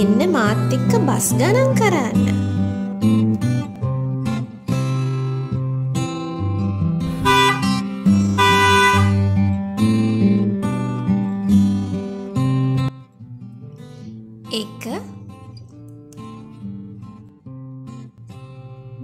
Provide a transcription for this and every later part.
එන්න මාත් එක්ක බස් ගණන් කරන්න. එක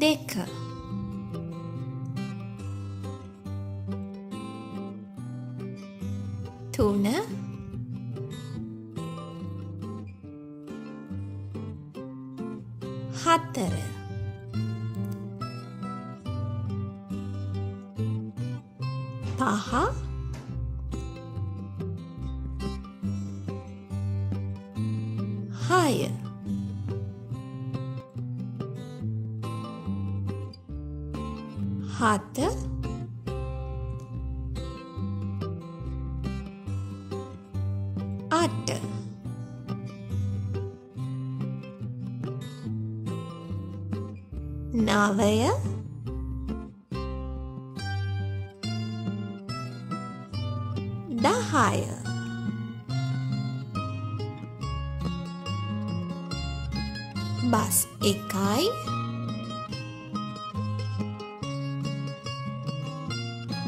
දෙක තුන හත. අට. නවය. දහය. බස් එකයි.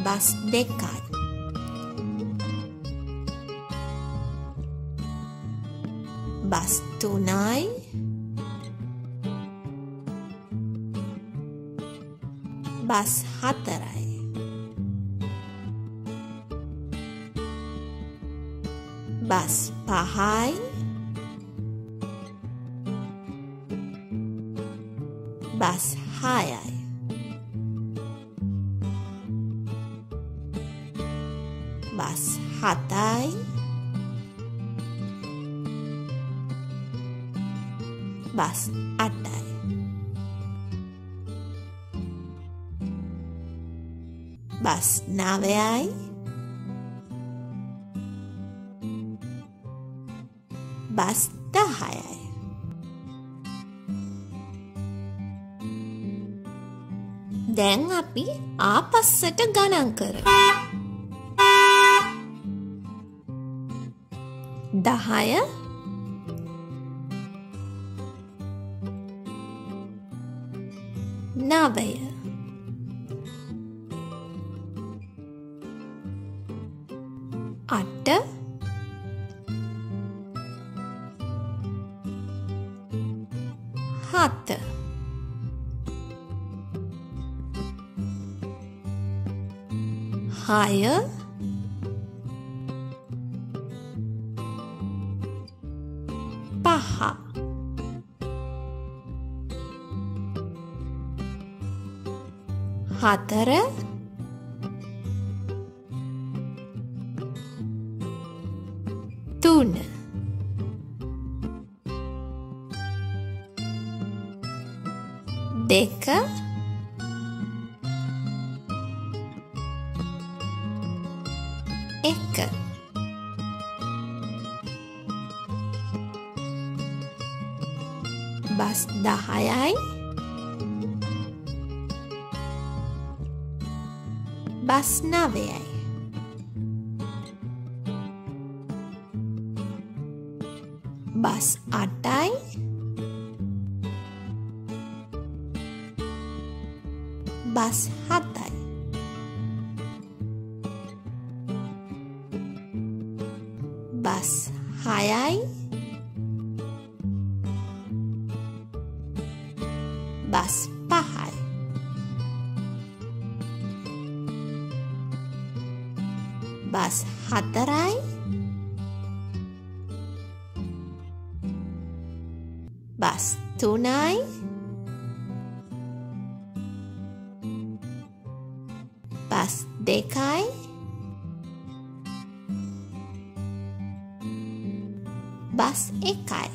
bus deckard. Bus tunai Bus hatarai Bus pahai. Bus hayai. Bus අටයි bus නවයයි. බස් දහයයි. දැන් අපි ආපස්සට ගණන් කර දහය නවය. අට. හත. හය. පහ. හතර තුන දෙක එක බස් දහයයි බස් නවයයි බස් අටයි බස් හතයි බස් හයයි බස් තුනයි බස් දෙකයි බස් එකයි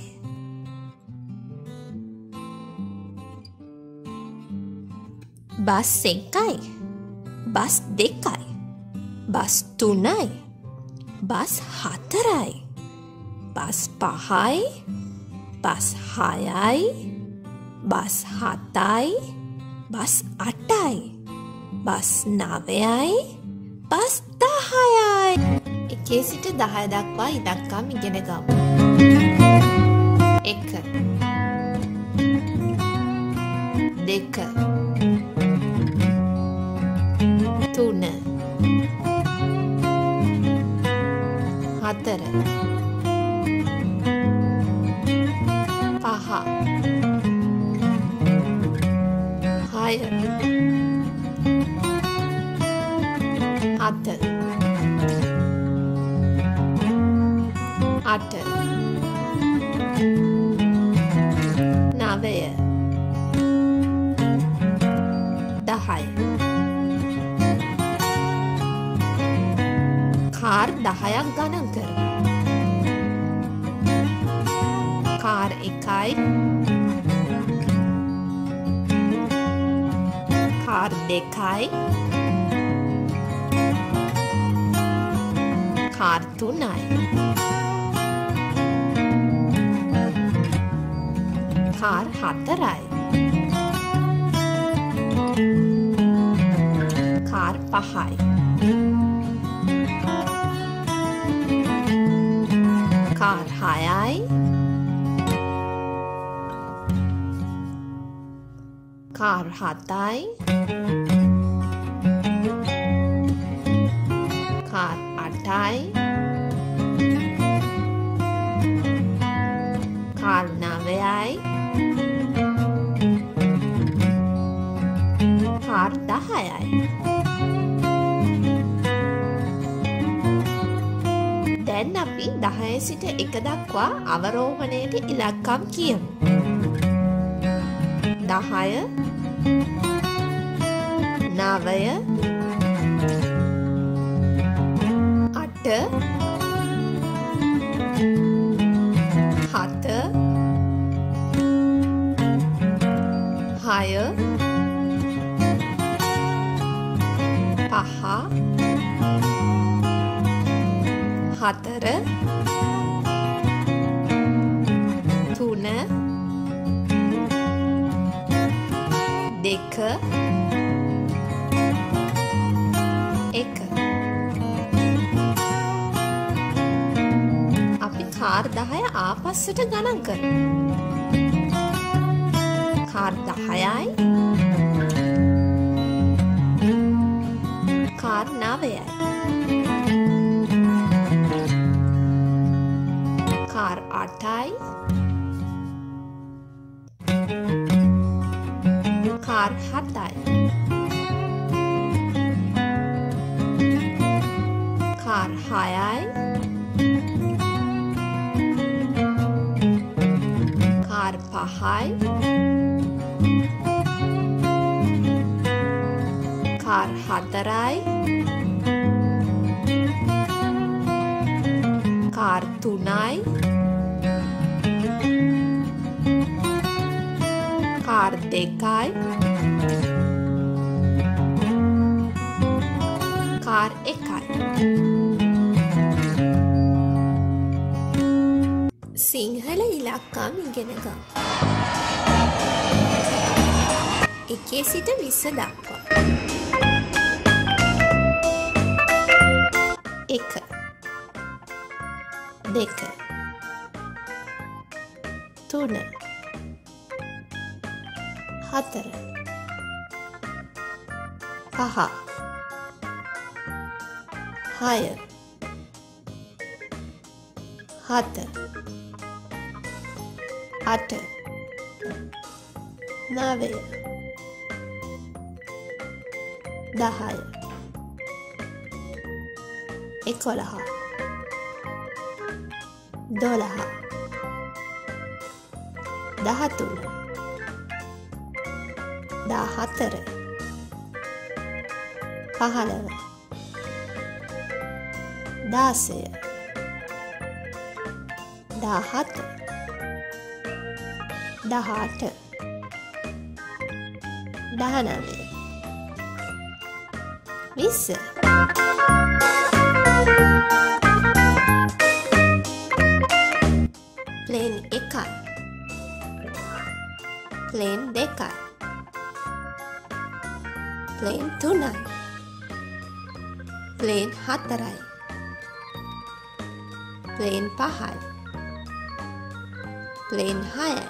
බස් එකයි බස් දෙකයි බස් තුනයි බස් හතරයි බස් පහයි බස් හයයි බස් හතයි බස් අටයි බස් නවයයි බස් දහයයි. එකේ සිට දහය දක්වා ඉදක්කම් ඉගෙන ගමු. එක. දෙක. තුන. හතර. ha. Hayır. Atın. Atın. Naveye. Dahay. Car දහයක් ගණන් කර. එකයි කාර් දෙකයි. කාර් තුනයි. කාර් හතරයි. කාර් පහයි. කාර් හතයි කාර් අටයි කාර් නවයයි කාර් දහයයි දැන් අපි දහය සිට එක දක්වා අවරෝහණයට ඉලක්කම් කියමු. දහය නවය අට හත හය පහ හතර දෙක. එක. අපි කාර් දහය ආපස්සට ගණන් කරමු. කාර් දහයයි. කාර් නවයයි. කාර් අටයි. তার হাতায়। খার হায়ায়। খার পাহায়। খার হাতারায় কার তুনায়। কার দেখায়। කාර් එකයි. සිංහල ඉලක්කම් ඉගෙන ගමු. එකේ සිට විස්ස දක්වා. එක. දෙක. තුන. හතර. පහ. හය. හත. අට. නවය. දහය. එකොළහ. දොළහ. දහතුන. දාහතර. පහළව. දාසය දාහත. දහාට. දහනවය. විස්ස. ප්ලේන් එකයි. ප්ලේන් දෙකයි. ප්ලේන් තුනයි. ප්ලේන් හතරයි. plain pahal, plain hayay,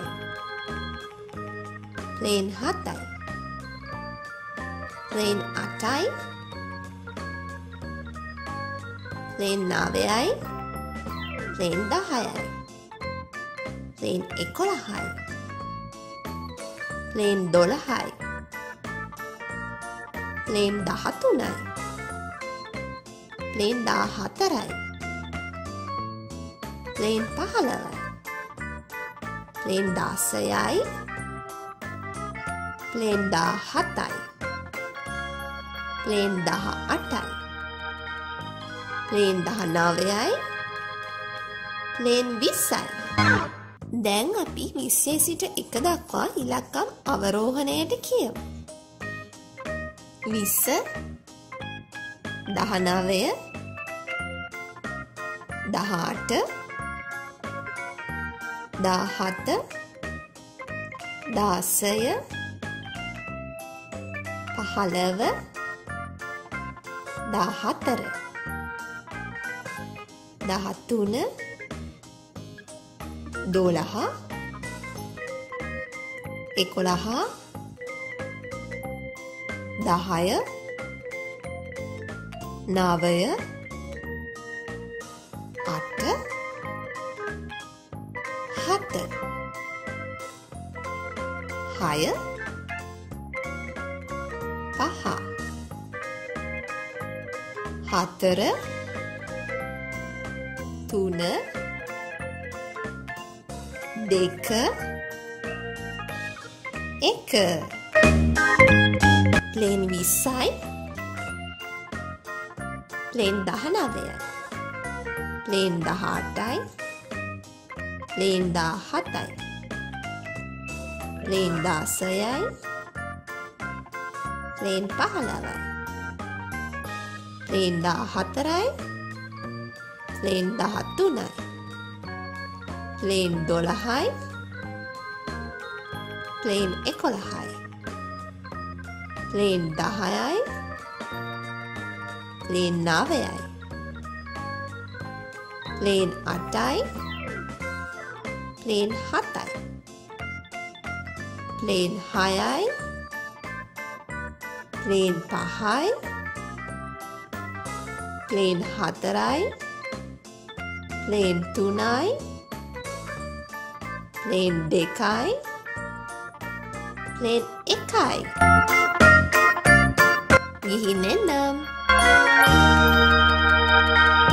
plain hatay, plain atay, plain nabeay, plain dahayay, plain ekolahay, plain dolahay, plain dahatunay, plain dahataray, plane පහළවයි. Plane දාසයයි. ප්ලේන් දා හතයි ප්ලේන් දහ අටයි ප්ලේන් දහ නවයයි ප්ලේන් විස්සයි. දැන් අපි විස්සේ සිට එක දක්වා ඉලක්කම් අවරෝහණයට කියමු. විස්ස දහනවය දහාට දාහත දාසය පහළව දාහතර. දහත්තුන දෝළහ එකොළහා දහය නවය හත හය. පහ. හතර. තුන. දෙක. එක. ප්ලේන් විස්සයි. ප්ලේන් දහනවයයි ප්ලේන් දහටයි. ප්ලේන් දා හතයි ප්ලේන් දාසයයි ප්ලේන් පහළවයි ප්ලේන් දා හතරයි ප්ලේන් දහත්තුනයි ප්ලේන් දොළහයි ප්ලේන් එකොළහයි ප්ලේන් දහයයි ප්ලේන් නවයයි ප්ලේන් අටයි ප්ලේන් හතයි. ප්ලේන් හයයි. ප්ලේන් පහයි. ප්ලේන් හතරයි. ප්ලේන් තුනයි. ප්ලේන් දෙකයි. ප්ලේන් එකයි. ගිහින් එන්නම්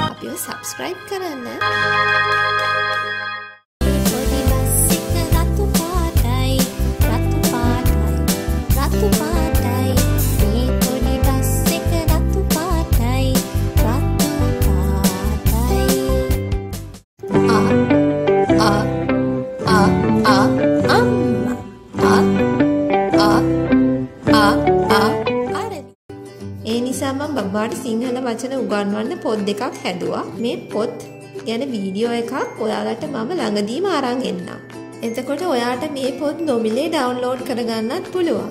අපිව සබස්ක්‍රයිබ් කරන්න. මම බබාට සිංහල වචන උගන්වන්න පොත් දෙකක් හැදුවා. මේ පොත් ගැන වීඩියෝ එකක් ඔයාලට මම ළඟදීම අරන් එන්නම්. එතකොට ඔයාට මේ පොත් නොමිලේ ඩවුන්ලෝඩ් කරගන්නත් පුළුවන්.